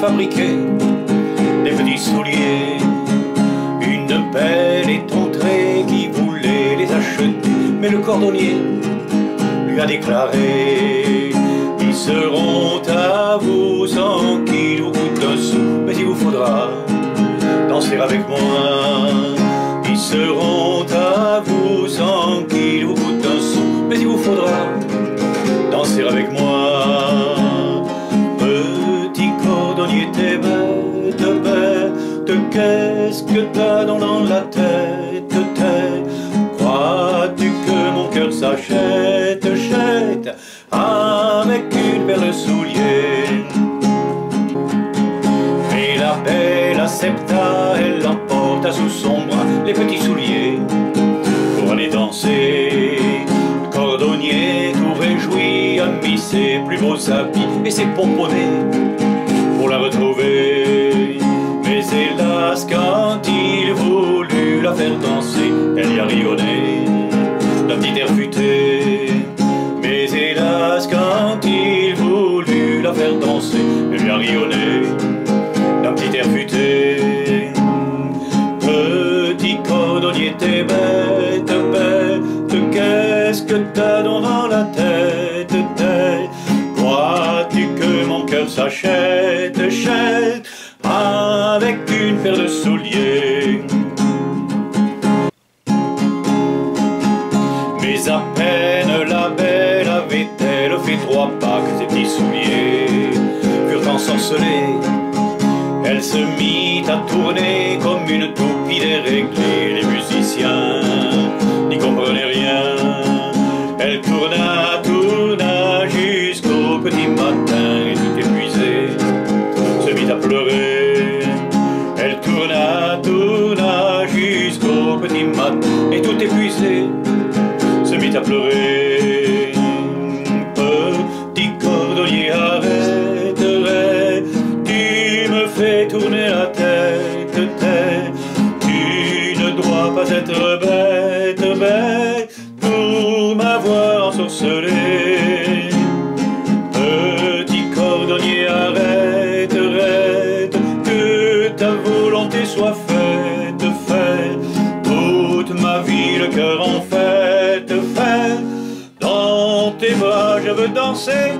fabriqué des petits souliers. Une belle étontrée qui voulait les acheter, mais le cordonnier lui a déclaré Ils seront à vous sans qu'il vous coûte un sou, mais il vous faudra danser avec moi. Ils seront que dans la tête, Crois-tu que mon cœur s'achète, chète, avec une paire de souliers Et la belle accepta, elle emporta sous son bras les petits souliers pour aller danser. cordonnier tout réjoui a mis ses plus beaux habits et ses pomponnets pour la retrouver. Mais hélas, faire danser, elle y a rionné d'un petit air futé. Mais hélas, quand il voulut la faire danser, elle y a rionné d'un petit air futé. Petit cordonnier, t'es bête, bête, qu'est-ce que t'as dans la tête, tête? Crois-tu que mon cœur s'achète, chète, avec une paire de se mit à tourner comme une toupie déréglée. Les musiciens n'y comprenaient rien. Elle tourna, tourna jusqu'au petit matin et tout épuisée se mit à pleurer. Elle tourna, tourna jusqu'au petit matin et tout épuisée se mit à pleurer. Tourner la tête, tête. Tu ne dois pas être bête, bête, pour m'avoir ensorcelé. Petit cordonnier, arrête, arrête, que ta volonté soit faite, faite. Toute ma vie, le cœur en fête, fête. Dans tes bras, je veux danser